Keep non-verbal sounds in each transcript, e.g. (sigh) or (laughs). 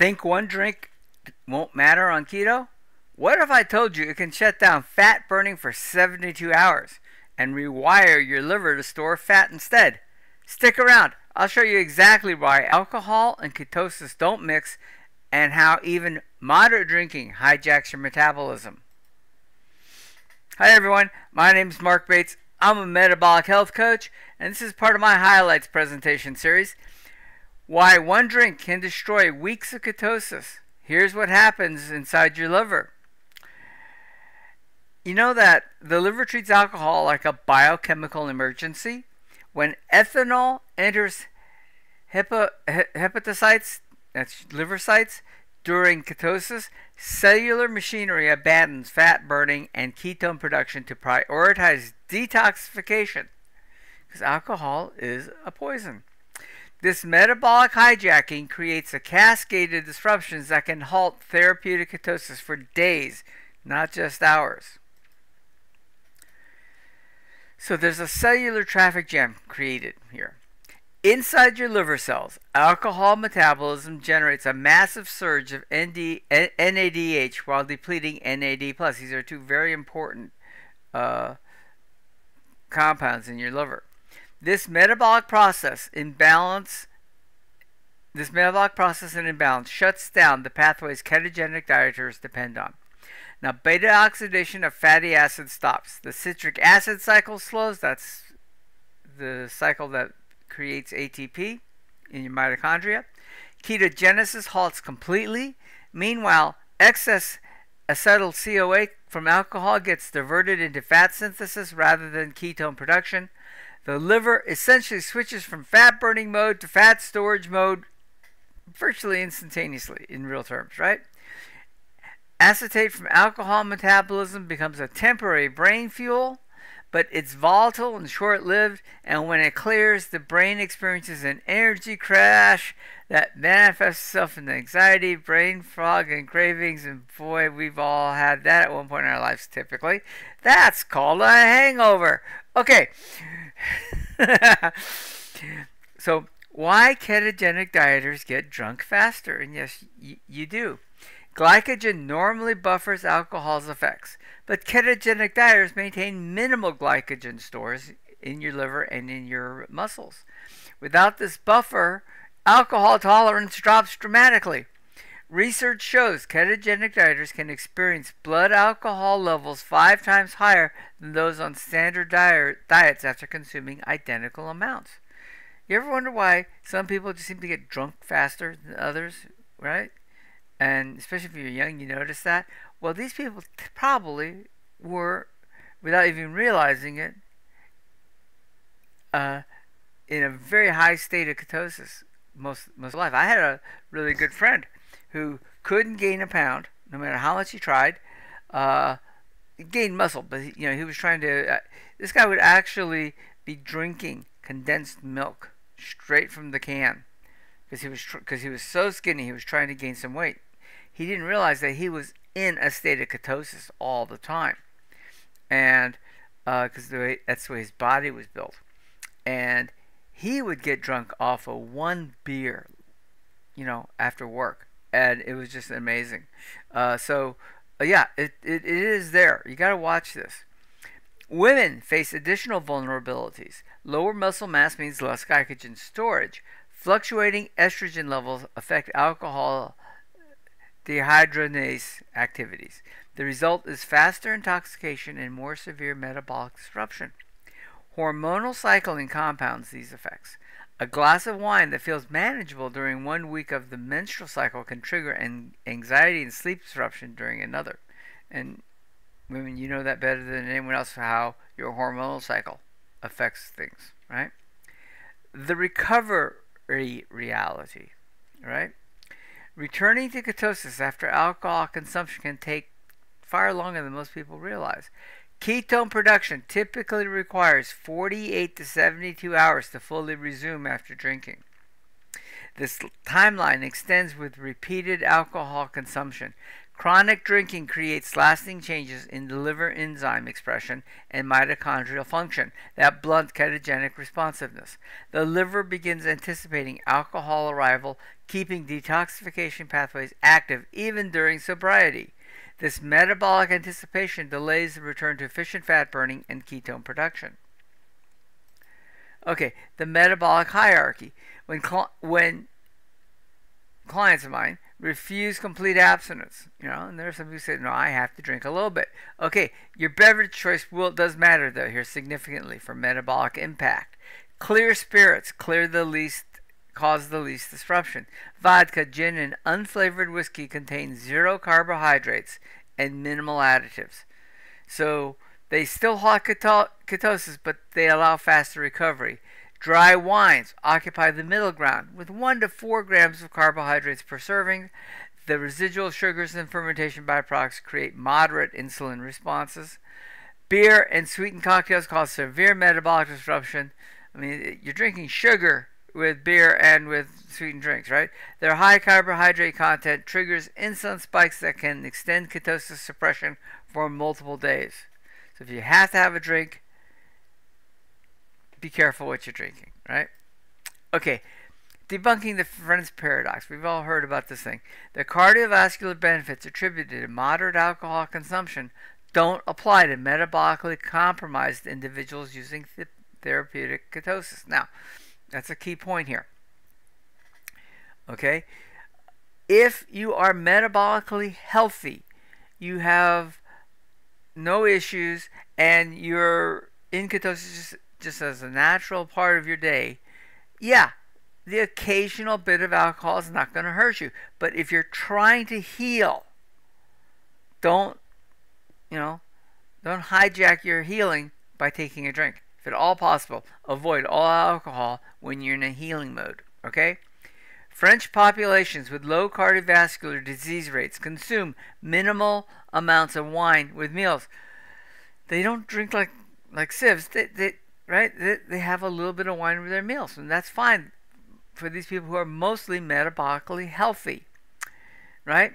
Think one drink won't matter on keto? What if I told you it can shut down fat burning for 72 hours and rewire your liver to store fat instead? Stick around. I'll show you exactly why alcohol and ketosis don't mix and how even moderate drinking hijacks your metabolism. Hi everyone, my name is Marc Bates. I'm a metabolic health coach, and this is part of my highlights presentation series. Why one drink can destroy weeks of ketosis. Here's what happens inside your liver. You know that the liver treats alcohol like a biochemical emergency. When ethanol enters hepa, hepatocytes, that's liver sites, during ketosis, cellular machinery abandons fat burning and ketone production to prioritize detoxification because alcohol is a poison. This metabolic hijacking creates a cascade of disruptions that can halt therapeutic ketosis for days, not just hours. So there's a cellular traffic jam created here. Inside your liver cells, alcohol metabolism generates a massive surge of ND, NADH while depleting NAD+. These are two very important uh, compounds in your liver. This metabolic process imbalance this metabolic process and imbalance shuts down the pathways ketogenic dieters depend on. Now, beta oxidation of fatty acid stops. The citric acid cycle slows. That's the cycle that creates ATP in your mitochondria. Ketogenesis halts completely. Meanwhile, excess acetyl CoA from alcohol gets diverted into fat synthesis rather than ketone production. The liver essentially switches from fat burning mode to fat storage mode virtually instantaneously in real terms, right? Acetate from alcohol metabolism becomes a temporary brain fuel but it's volatile and short lived, and when it clears, the brain experiences an energy crash that manifests itself in anxiety, brain fog, and cravings. And boy, we've all had that at one point in our lives typically. That's called a hangover. Okay. (laughs) so, why ketogenic dieters get drunk faster? And yes, you do. Glycogen normally buffers alcohol's effects, but ketogenic dieters maintain minimal glycogen stores in your liver and in your muscles. Without this buffer, alcohol tolerance drops dramatically. Research shows ketogenic dieters can experience blood alcohol levels five times higher than those on standard diets after consuming identical amounts. You ever wonder why some people just seem to get drunk faster than others, right? and especially if you're young, you notice that. Well, these people probably were, without even realizing it, uh, in a very high state of ketosis most most of life. I had a really good friend who couldn't gain a pound no matter how much he tried. Uh, he gained muscle, but you know he was trying to. Uh, this guy would actually be drinking condensed milk straight from the can because he was because he was so skinny. He was trying to gain some weight he didn't realize that he was in a state of ketosis all the time, and because uh, that's the way his body was built, and he would get drunk off of one beer, you know, after work, and it was just amazing. Uh, so, uh, yeah, it, it, it is there. You got to watch this. Women face additional vulnerabilities. Lower muscle mass means less glycogen storage. Fluctuating estrogen levels affect alcohol dehydrogenase activities. The result is faster intoxication and more severe metabolic disruption. Hormonal cycling compounds these effects. A glass of wine that feels manageable during one week of the menstrual cycle can trigger an anxiety and sleep disruption during another. And women, you know that better than anyone else how your hormonal cycle affects things, right? The recovery reality, right? Returning to ketosis after alcohol consumption can take far longer than most people realize. Ketone production typically requires 48 to 72 hours to fully resume after drinking. This timeline extends with repeated alcohol consumption. Chronic drinking creates lasting changes in the liver enzyme expression and mitochondrial function that blunt ketogenic responsiveness. The liver begins anticipating alcohol arrival, keeping detoxification pathways active even during sobriety. This metabolic anticipation delays the return to efficient fat burning and ketone production. Okay, the metabolic hierarchy. When, cl- when clients of mine refuse complete abstinence. You know, and there are some who say, no, I have to drink a little bit. Okay, your beverage choice will does matter though here significantly for metabolic impact. Clear spirits clear the least cause the least disruption. Vodka, gin, and unflavored whiskey contain zero carbohydrates and minimal additives. So they still halt ketosis, but they allow faster recovery. Dry wines occupy the middle ground with 1 to 4 grams of carbohydrates per serving. The residual sugars and fermentation byproducts create moderate insulin responses. Beer and sweetened cocktails cause severe metabolic disruption. I mean, you're drinking sugar with beer and with sweetened drinks, right? Their high carbohydrate content triggers insulin spikes that can extend ketosis suppression for multiple days. So if you have to have a drink, be careful what you're drinking, right? Okay, debunking the French paradox. We've all heard about this thing. The cardiovascular benefits attributed to moderate alcohol consumption don't apply to metabolically compromised individuals using th- therapeutic ketosis. Now, that's a key point here. Okay? If you are metabolically healthy, you have no issues, and you're in ketosis just as a natural part of your day, yeah, the occasional bit of alcohol is not going to hurt you. But if you're trying to heal, don't, you know, don't hijack your healing by taking a drink. If at all possible, avoid all alcohol when you're in a healing mode. Okay? French populations with low cardiovascular disease rates consume minimal amounts of wine with meals. They don't drink like like sieves. They, they, right? They, they have a little bit of wine with their meals, and that's fine for these people who are mostly metabolically healthy, right?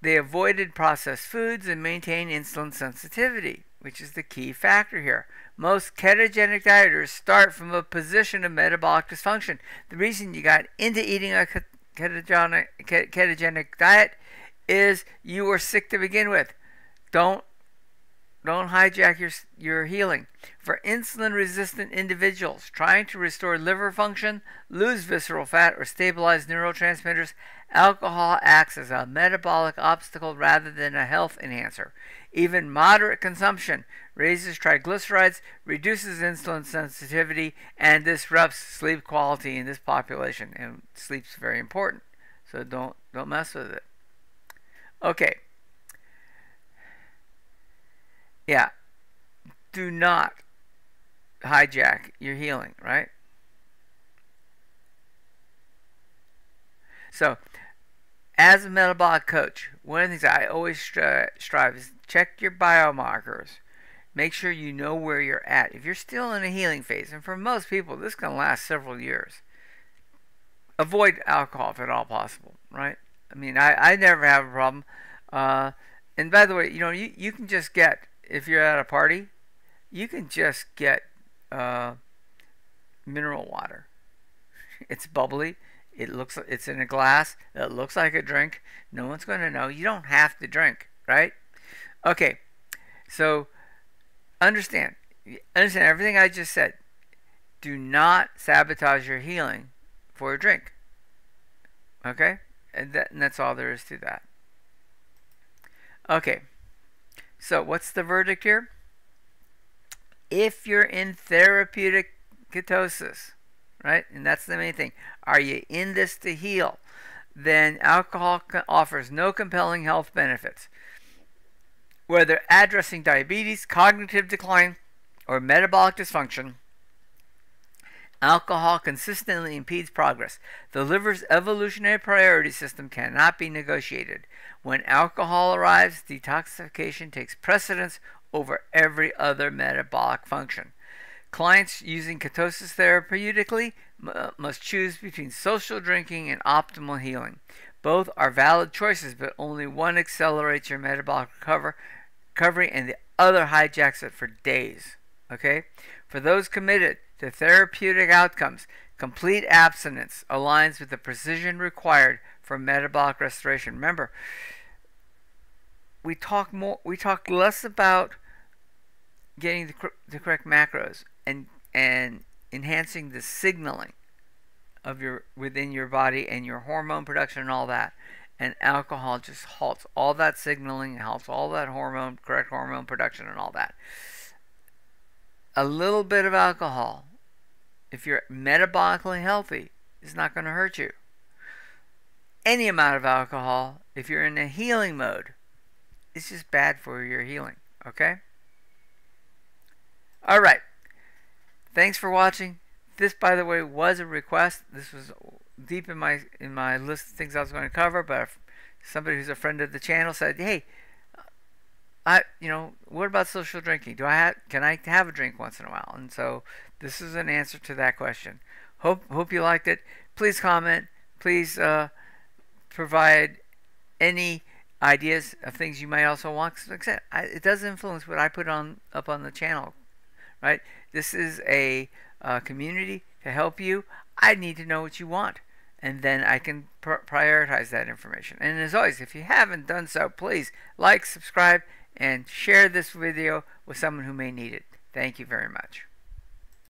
They avoided processed foods and maintained insulin sensitivity, which is the key factor here. Most ketogenic dieters start from a position of metabolic dysfunction. The reason you got into eating a ketogenic, ketogenic diet is you were sick to begin with. Don't don't hijack your, your healing. For insulin resistant individuals trying to restore liver function, lose visceral fat, or stabilize neurotransmitters, alcohol acts as a metabolic obstacle rather than a health enhancer. Even moderate consumption raises triglycerides, reduces insulin sensitivity, and disrupts sleep quality in this population. And sleep's very important, so don't don't mess with it. Okay. Yeah. Do not hijack your healing, right? So, as a metabolic coach, one of the things I always strive is check your biomarkers. Make sure you know where you're at. If you're still in a healing phase, and for most people, this can last several years, avoid alcohol if at all possible, right? I mean, I, I never have a problem. Uh, and by the way, you know, you, you can just get if you're at a party, you can just get uh, mineral water. (laughs) It's bubbly. It looks it's in a glass that looks like a drink. No one's going to know. You don't have to drink, right? Okay. So understand understand everything I just said. Do not sabotage your healing for a drink. Okay? And, that, and that's all there is to that. Okay. So, what's the verdict here? If you're in therapeutic ketosis, right, and that's the main thing, are you in this to heal? Then alcohol offers no compelling health benefits. Whether addressing diabetes, cognitive decline, or metabolic dysfunction, Alcohol consistently impedes progress. The liver's evolutionary priority system cannot be negotiated. When alcohol arrives, detoxification takes precedence over every other metabolic function. Clients using ketosis therapeutically must choose between social drinking and optimal healing. Both are valid choices, but only one accelerates your metabolic recover, recovery and the other hijacks it for days. Okay? For those committed to therapeutic outcomes, complete abstinence aligns with the precision required for metabolic restoration. Remember, we talk more we talk less about getting the, the correct macros and and enhancing the signaling of your within your body and your hormone production and all that. And alcohol just halts all that signaling, halts all that hormone, correct hormone production and all that. A little bit of alcohol, if you're metabolically healthy, it's not going to hurt you. Any amount of alcohol, if you're in a healing mode, it's just bad for your healing. Okay? All right. Thanks for watching. This, by the way, was a request. This was deep in my in my list of things I was going to cover, but somebody who's a friend of the channel said, "Hey, I, you know, what about social drinking? Do I have, can I have a drink once in a while?" And so this is an answer to that question. Hope hope you liked it. Please comment. Please uh, provide any ideas of things you might also want. I said, I, it does influence what I put on up on the channel, right? This is a uh, community to help you. I need to know what you want, and then I can pr prioritize that information. And as always, if you haven't done so, please like, subscribe, and share this video with someone who may need it. Thank you very much.